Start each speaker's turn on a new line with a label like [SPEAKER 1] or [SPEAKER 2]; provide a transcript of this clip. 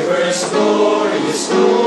[SPEAKER 1] Reverence, glorious, glorious.